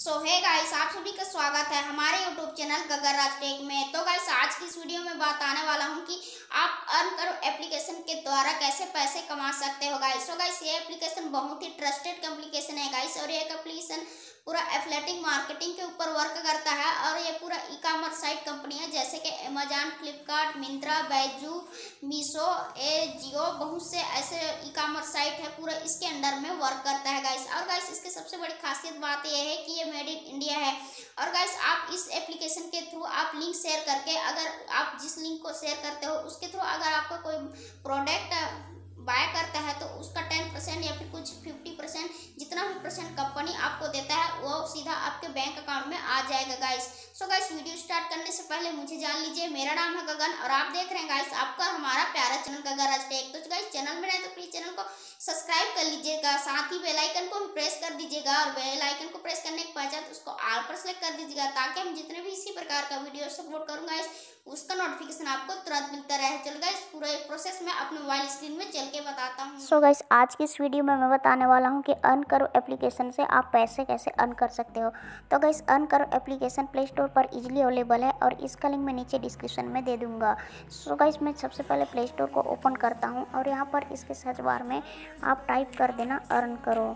सो है गाइस आप सभी का स्वागत है हमारे YouTube channel Gagan Raj tech में। तो गाइस आज की इस वीडियो में बताने वाला हूँ कि आप अर्न करो एप्लीकेशन के द्वारा कैसे पैसे कमा सकते हो गाइस सो गाइस ये एप्लीकेशन बहुत ही ट्रस्टेड एप्लीकेशन है गाइस और ये एप्लीकेशन पूरा एथलेटिक मार्केटिंग के ऊपर वर्क करता है और ये पूरा ई कॉमर्स साइट कंपनी है, जैसे कि अमेजॉन फ्लिपकार्ट मिंत्रा बैजू मीशो ए जियो बहुत से ऐसे ई कॉमर्स साइट है, पूरा इसके अंडर में वर्क करता है गाइस और गाइस इसकी सबसे बड़ी खासियत बात यह है कि ये मेड इन इंडिया है। और गाइस आप इस एप्लीकेशन के थ्रू आप लिंक शेयर करके, अगर आप जिस लिंक को शेयर करते हो, उसके थ्रू अगर आपका कोई प्रोडक्ट बाय करता है तो उसका टेन परसेंट या फिर कुछ फिफ्टी परसेंट जितना भी परसेंट कंपनी आपको देता है वो सीधा आपके बैंक अकाउंट में आ जाएगा guys so guys video start करने से पहले मुझे जान लीजिए, मेरा नाम है गगन और आप देख रहे हैं गाइस आपका हमारा प्यारा चैनल गगन राज टेक तो गाइस चैनल में नहीं तो प्लीज़ चैनल को सब्सक्राइब कर लीजिएगा, साथ ही बेल आइकन को भी प्रेस कर दीजिएगा और बेल आइकन को प्रेस करने के पश्चात उसको आल पर सेलेक्ट कर दीजिएगा, ताकि हम जितने भी इसी प्रकार का वीडियो अपलोड करूँगा इस उसका नोटिफिकेशन आपको तुरंत मिलता रहे। चल गाइस पूरा प्रोसेस में अपने मोबाइल स्क्रीन में चल के बताता हूँ। सो so गाइस आज की इस वीडियो में मैं बताने वाला हूँ कि अर्न करो एप्लीकेशन से आप पैसे कैसे अर्न कर सकते हो। तो गैस अर्न करो एप्लीकेशन प्ले स्टोर पर इजीली अवेलेबल है और इसका लिंक मैं नीचे डिस्क्रिप्शन में दे दूँगा। सो गाइस मैं सबसे पहले प्ले स्टोर को ओपन करता हूँ और यहाँ पर इसके सर्च बार में आप टाइप कर देना अर्न करो।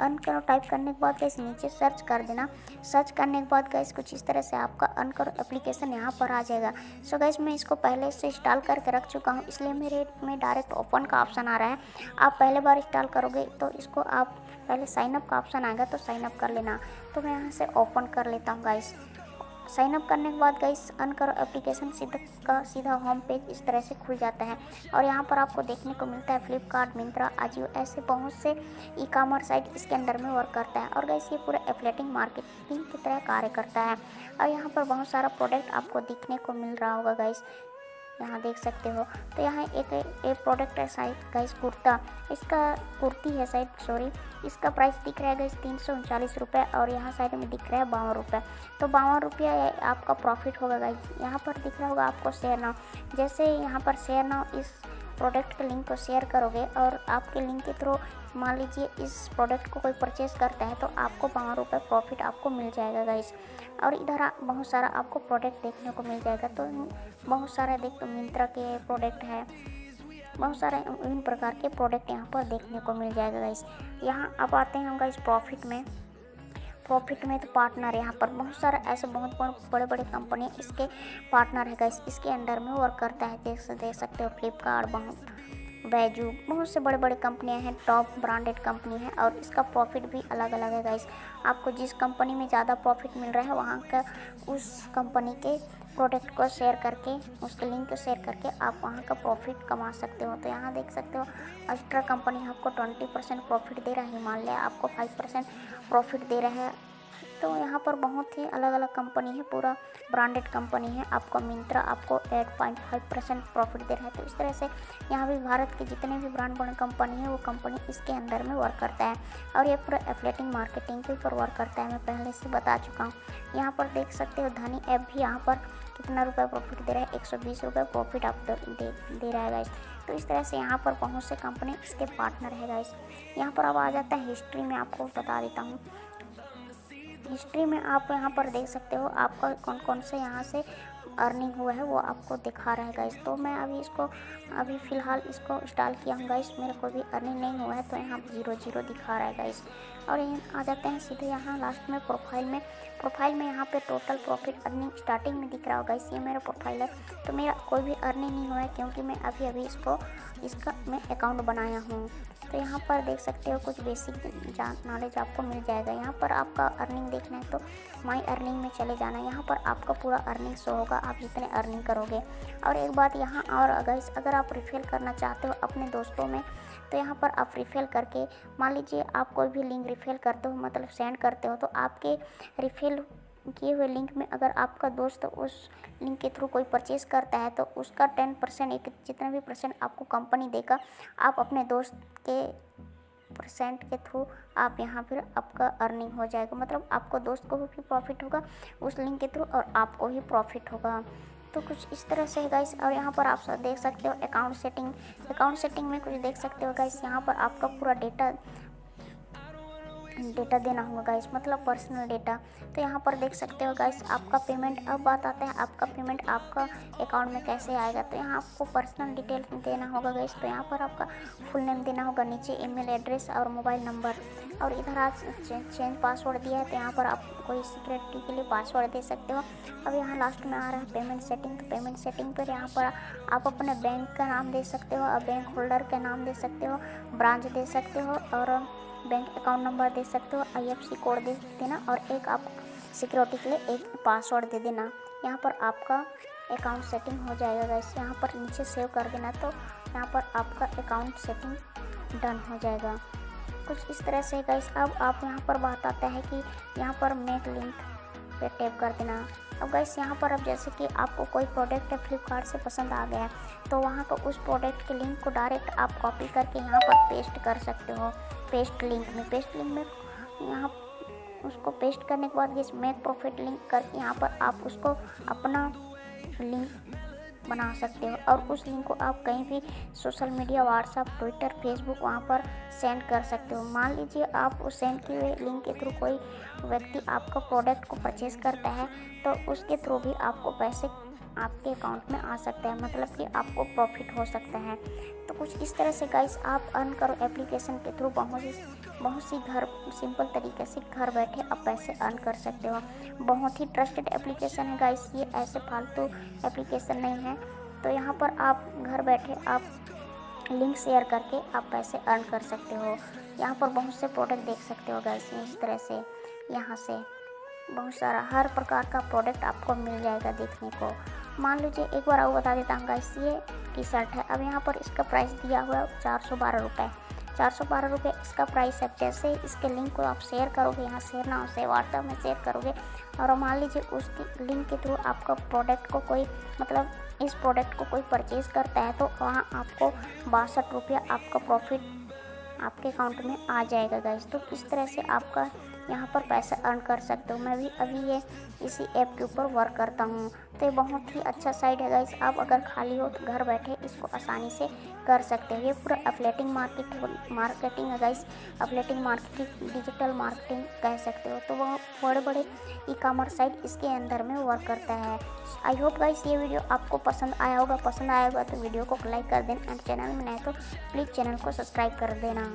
अर्न करो टाइप करने के बाद गैस नीचे सर्च कर देना। सर्च करने के बाद गैस कुछ इस तरह से आपका अन करो एप्लीकेशन यहाँ पर आ जाएगा। सो गैस मैं इसको पहले से इंस्टॉल करके रख चुका हूँ, इसलिए मेरे, में डायरेक्ट ओपन का ऑप्शन आ रहा है। आप पहले बार इंस्टॉल करोगे तो इसको आप, पहले साइनअप का ऑप्शन आएगा तो साइनअप कर लेना। तो मैं यहाँ से ओपन कर लेता हूँ गाइस साइन अप करने के बाद गाइस अन करो एप्लीकेशन सीधा का सीधा होम पेज इस तरह से खुल जाता है। और यहाँ पर आपको देखने को मिलता है फ्लिपकार्ट मिंत्रा आजियो ऐसे बहुत से ई कॉमर्स साइट इसके अंदर में वर्क करता है। और गैस ये पूरा एफलेटिंग मार्केटिंग की तरह कार्य करता है। और यहाँ पर बहुत सारा प्रोडक्ट आपको दिखने को मिल रहा होगा गाइस यहाँ देख सकते हो। तो यहाँ एक एक प्रोडक्ट है साइड गाइस कुर्ता। इसका कुर्ती है साइड सॉरी इसका प्राइस दिख रहा है गाइस तीन सौ उनचालीस रुपये और यहाँ साइड में दिख रहा है बावन रुपये तो बावन रुपया आपका प्रॉफिट होगा गाइस यहाँ पर दिख रहा होगा आपको शेयर नाउ जैसे यहाँ पर शेयर नाउ इस प्रोडक्ट के लिंक को शेयर करोगे और आपके लिंक के थ्रू मान लीजिए इस प्रोडक्ट को कोई परचेज करता है तो आपको बावन रुपये प्रॉफिट आपको मिल जाएगा गाइस और इधर बहुत सारा आपको प्रोडक्ट देखने को मिल जाएगा। तो बहुत सारा देख, मिंत्रा के प्रोडक्ट है। बहुत सारे विभिन्न प्रकार के प्रोडक्ट यहाँ पर देखने को मिल जाएगा गाइस यहाँ अब आते हैं हम गाइस प्रॉफिट में। प्रॉफिट में तो पार्टनर यहाँ पर बहुत सारे ऐसे बहुत बड़े बड़े कंपनी इसके पार्टनर है गाइस इसके अंडर में वर्क करता है, देख सकते हो फ्लिपकार्ट बहुत। बैजू बहुत से बड़े बड़े कंपनियाँ हैं, टॉप ब्रांडेड कंपनी है और इसका प्रॉफिट भी अलग अलग है गाइस आपको जिस कंपनी में ज़्यादा प्रॉफिट मिल रहा है, वहाँ का उस कंपनी के प्रोडक्ट को शेयर करके, उसके लिंक को शेयर करके आप वहाँ का प्रॉफिट कमा सकते हो। तो यहाँ देख सकते हो अस्ट्रा कंपनी आपको ट्वेंटी परसेंट प्रॉफिट दे रहा है, हिमालय आपको फाइव परसेंट प्रॉफिट दे रहा है तो यहाँ पर बहुत ही अलग अलग कंपनी है पूरा ब्रांडेड कंपनी है। आपको मिंत्रा आपको eight point five percent profit दे रहा है। तो इस तरह से यहाँ भी भारत के जितने भी ब्रांड बड़े कंपनी है वो कंपनी इसके अंदर में वर्क करता है। और ये पूरा एफलेटिंग मार्केटिंग के ऊपर वर्क करता है। मैं पहले से बता चुका हूँ। यहाँ पर देख सकते हो धनी ऐप भी यहाँ पर कितना रुपये प्रॉफिट दे रहा है? एक सौ बीस रुपये प्रॉफिट आप दे, दे रहा है गाइस तो इस तरह से यहाँ पर बहुत से कंपनी इसके पार्टनर है गाइस यहाँ पर अब आ जाता है हिस्ट्री में आपको बता देता हूँ। हिस्ट्री में आप यहाँ पर देख सकते हो आपका कौन कौन से यहाँ से अर्निंग हुआ है, वो आपको दिखा रहा है गाइस तो मैं अभी इसको, अभी फ़िलहाल इसको इंस्टॉल किया हूँ गाइस मेरे को भी अर्निंग नहीं हुआ है तो यहाँ ज़ीरो ज़ीरो दिखा रहा है गाइस और आ जाते हैं सीधे यहाँ लास्ट में प्रोफ़ाइल में। प्रोफ़ाइल में यहाँ पे टोटल प्रॉफिट अर्निंग स्टार्टिंग में दिख रहा होगा इस ये मेरा प्रोफ़ाइल है। तो मेरा कोई भी अर्निंग नहीं हुआ है, क्योंकि मैं अभी अभी इसको, इसका मैं अकाउंट बनाया हूँ। तो यहाँ पर देख सकते हो कुछ बेसिक नॉलेज आपको मिल जाएगा। यहाँ पर आपका अर्निंग देखना है तो माई अर्निंग में चले जाना। है यहाँ पर आपका पूरा अर्निंग शो होगा। आप जितने अर्निंग करोगे। और एक बात यहाँ और अगर अगर आप रिफिल करना चाहते हो अपने दोस्तों में तो यहाँ पर आप रिफिल करके, मान लीजिए आप कोई भी लिंक रिफिल करते हो मतलब सेंड करते हो तो आपके रिफिल किए हुए लिंक में अगर आपका दोस्त उस लिंक के थ्रू कोई परचेज करता है तो उसका टेन परसेंट एक जितना भी परसेंट आपको कंपनी देगा, आप अपने दोस्त के परसेंट के थ्रू आप यहाँ पर आपका अर्निंग हो जाएगा। मतलब आपको दोस्त को भी प्रॉफिट होगा, उस लिंक के थ्रू और आपको भी प्रॉफिट होगा। तो कुछ इस तरह से है गाइस और यहाँ पर आप देख सकते हो अकाउंट सेटिंग अकाउंट सेटिंग में कुछ देख सकते हो गाइस यहाँ पर आपका पूरा डेटा डेटा देना होगा गाइस मतलब पर्सनल डेटा तो यहाँ पर देख सकते हो गाइस आपका पेमेंट अब बात आता है आपका पेमेंट आपका अकाउंट में कैसे आएगा। तो यहाँ आपको पर्सनल डिटेल देना होगा गाइस तो यहाँ पर आपका फुल नेम देना होगा, नीचे ईमेल एड्रेस और मोबाइल नंबर और इधर आप चेंज पासवर्ड दिया है तो यहाँ पर आप कोई सिक्योरिटी के लिए पासवर्ड दे सकते हो। अब यहाँ लास्ट में आ रहा है पेमेंट सेटिंग तो पेमेंट सेटिंग पर यहाँ पर आप अपने बैंक का नाम दे सकते हो और बैंक होल्डर का नाम दे सकते हो ब्रांच दे सकते हो और बैंक अकाउंट नंबर दे सकते हो आईएफसी कोड दे देना और एक आप सिक्योरिटी के लिए एक पासवर्ड दे देना। यहाँ पर आपका अकाउंट सेटिंग हो जाएगा गैस यहाँ पर नीचे सेव कर देना तो यहाँ पर आपका अकाउंट सेटिंग डन हो जाएगा। कुछ इस तरह से गैस अब आप यहाँ पर बात आता है कि यहाँ पर मेक लिंक पे टैप कर देना। अब गैस यहाँ पर अब जैसे कि आपको कोई प्रोडक्ट फ्लिपकार्ट से पसंद आ गया तो वहाँ का उस प्रोडक्ट के लिंक को डायरेक्ट आप कॉपी करके यहाँ पर पेस्ट कर सकते हो। पेस्ट लिंक में पेस्ट लिंक में यहाँ उसको पेस्ट करने के बाद इस मेक प्रॉफिट लिंक करके यहाँ पर आप उसको अपना लिंक बना सकते हो और उस लिंक को आप कहीं भी social media WhatsApp Twitter Facebook वहाँ पर सेंड कर सकते हो। मान लीजिए आप उस सेंड किए हुए लिंक के थ्रू कोई व्यक्ति आपका प्रोडक्ट को परचेज़ करता है तो उसके थ्रू भी आपको पैसे आपके अकाउंट में आ सकता है मतलब कि आपको प्रॉफिट हो सकता है। तो कुछ इस तरह से गाइस आप अर्न करो एप्लीकेशन के थ्रू बहुत सी बहुत सी घर सिंपल तरीके से घर बैठे आप पैसे अर्न कर सकते हो। बहुत ही ट्रस्टेड एप्लीकेशन है गाइस ये ऐसे फालतू एप्लीकेशन नहीं है। तो यहाँ पर आप घर बैठे आप लिंक शेयर करके आप पैसे अर्न कर सकते हो। यहाँ पर बहुत से प्रोडक्ट देख सकते हो गाइस इस तरह से, यहाँ से। बहुत सारा, हर प्रकार का प्रोडक्ट आपको मिल जाएगा देखने को। मान लीजिए, एक बार आपको बता देता हूँ गाइस ये टी शर्ट है। अब यहाँ पर इसका प्राइस दिया हुआ है चार सौ बारह रुपये चार सौ बारह रुपये इसका प्राइस है। जैसे इसके लिंक को आप शेयर करोगे, यहाँ शेयर ना से व्हाट्सएप में शेयर करोगे, और मान लीजिए उस लिंक के थ्रू आपका प्रोडक्ट को कोई मतलब इस प्रोडक्ट को कोई परचेज़ करता है तो वहाँ आपको बासठ रुपया आपका प्रॉफिट आपके अकाउंट में आ जाएगा गैस तो इस तरह से आपका यहाँ पर पैसा अर्न कर सकते हो? मैं भी अभी ये, इसी ऐप के ऊपर वर्क करता हूँ। तो ये बहुत ही अच्छा साइट है गैस आप अगर खाली हो तो घर बैठे इसको आसानी से कर सकते हैं। ये पूरा अपलेटिंग मार्केट मार्केटिंग है गाइस अपलेटिंग मार्केटिंग डिजिटल मार्केटिंग कह सकते हो। तो वह बड़े बड़े ई कॉमर्स साइट इसके अंदर में वर्क करता है। आई होप गाइस ये वीडियो आपको पसंद आया होगा। पसंद आया होगा तो वीडियो को लाइक कर देना एंड चैनल में नए तो प्लीज़ चैनल को सब्सक्राइब कर देना.